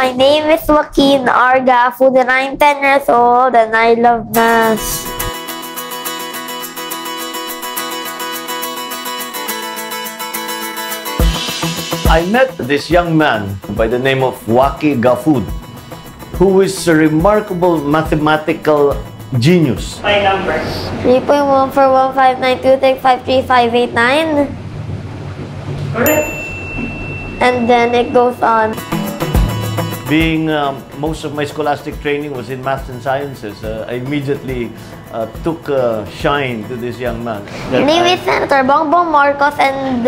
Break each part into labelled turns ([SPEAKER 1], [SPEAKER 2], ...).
[SPEAKER 1] My name is Joaquin Arga Food and I'm 10 years old and I love math.
[SPEAKER 2] I met this young man by the name of Wacky Gaffud, who is a remarkable mathematical genius.
[SPEAKER 3] My numbers.
[SPEAKER 1] 3.14159265359
[SPEAKER 3] Correct.
[SPEAKER 1] and then it goes on.
[SPEAKER 2] Being um, most of my scholastic training was in maths and sciences, uh, I immediately uh, took a shine to this young man.
[SPEAKER 1] My name is Senator Bongbong Marcos and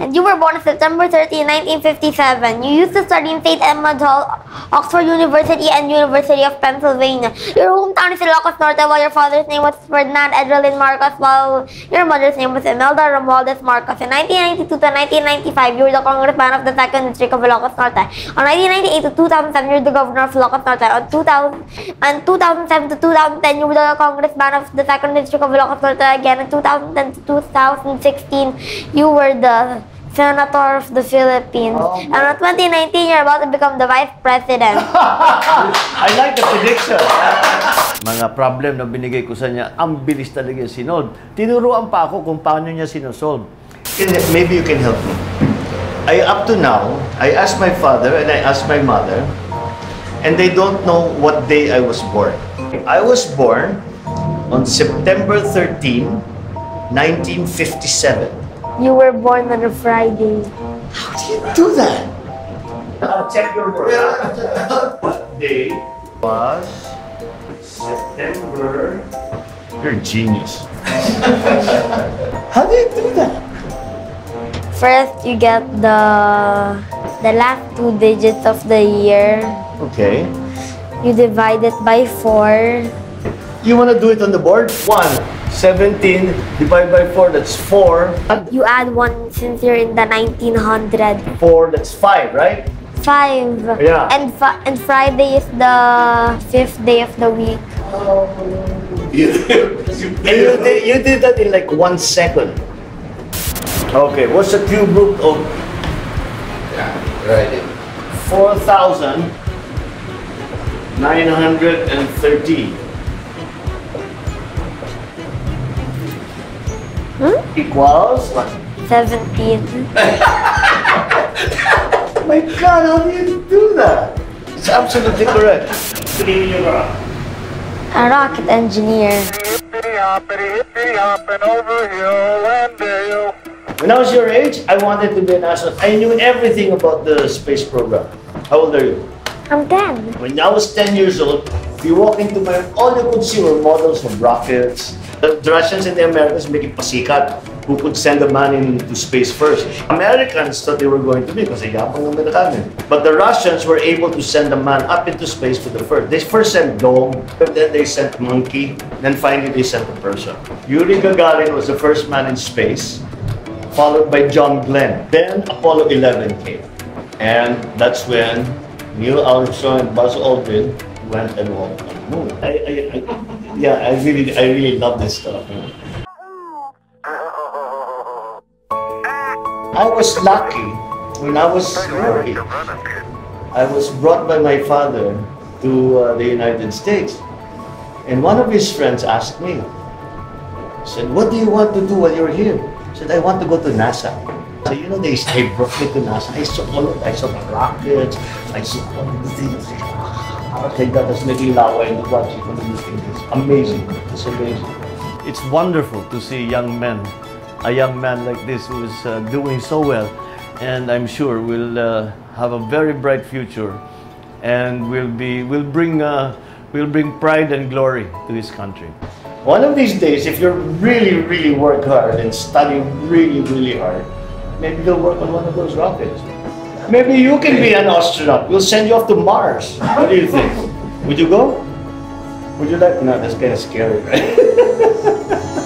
[SPEAKER 1] and you were born September 30, 1957. You used to study in St. Edmund Hall, Oxford University and University of Pennsylvania. Your hometown is Ilocos Norte while your father's name was Ferdinand Edralin Marcos while your mother's name was Imelda Romualdez Marcos. In 1992 to 1995, you were the congressman of the 2nd District of Ilocos Norte. On 1998 to 2007, you were the governor of Ilocos Norte. On 2000, and 2007 to 2010, you were the congressman of the 2nd District of Ilocos Norte. Again, in 2010 to 2016, you were the Senator of the Philippines. and on 2019, you're about to become the Vice President.
[SPEAKER 2] I like the prediction. Mga problem na binigay ko sa niya, ang bilis talaga sinolve. Tinuruan pa ako kung paano niya sinosolve. Maybe you can help me. I, up to now, I asked my father and I asked my mother, and they don't know what day I was born. I was born on September 13, 1957.
[SPEAKER 1] you were born on a Friday.
[SPEAKER 2] How do you do that? Uh, check your work. what day was September? You're a genius. How do you do that?
[SPEAKER 1] First, you get the the last two digits of the year.
[SPEAKER 2] Okay.
[SPEAKER 1] You divide it by four.
[SPEAKER 2] You want to do it on the board? 1. 17 divided by 4, that's 4.
[SPEAKER 1] You add one since you're in the 1900.
[SPEAKER 2] 4, that's 5, right?
[SPEAKER 1] Five.
[SPEAKER 2] Yeah.
[SPEAKER 1] And fi- and Friday is the fifth day of the week.
[SPEAKER 2] You, and you, did, you did that in like one second. Okay, what's the cube root of
[SPEAKER 4] Yeah, right.
[SPEAKER 2] 4,930?
[SPEAKER 1] Hmm?
[SPEAKER 2] Equals what?
[SPEAKER 1] Seventeen.
[SPEAKER 2] My God, how do you do that? It's absolutely correct.
[SPEAKER 3] Three you are.
[SPEAKER 1] A rocket engineer.
[SPEAKER 2] When I was your age, I wanted to be an astronaut. I knew everything about the space program. How old are you?
[SPEAKER 1] I'm ten.
[SPEAKER 2] When I was 10 years old, if you walk into my all you could see were models of rockets. The, Russians and the Americans make it pasikat who could send a man into space first. Americans thought they were going to be because they yapang ng Amerikano. But the Russians were able to send a man up into space for the first. They first sent dog, then they sent monkey, then finally they sent a person. Yuri Gagarin was the first man in space, followed by John Glenn. Then Apollo 11 came. And that's when Neil Armstrong and Buzz Aldrin went and walked moon. I, I, I, yeah, I really, I really love this stuff. I was lucky when I was age. I was brought by my father to uh, the United States. And one of his friends asked me, said, what do you want to do while you're here? I said, I want to go to NASA. So you know, they, they brought me to NASA. I saw all I saw rockets. I saw all the things. Okay, that is naging laway and watching all of these. It's amazing. It's amazing. It's wonderful to see young men, a young man like this who is uh, doing so well, and I'm sure will uh, have a very bright future, and will be will bring uh, will bring pride and glory to his country. One of these days, if you really, really work hard and study really, really hard, maybe you'll work on one of those rockets. Maybe you can be an astronaut. We'll send you off to Mars. What do you think? Would you go? Would you like? No, that's kind of scary, right?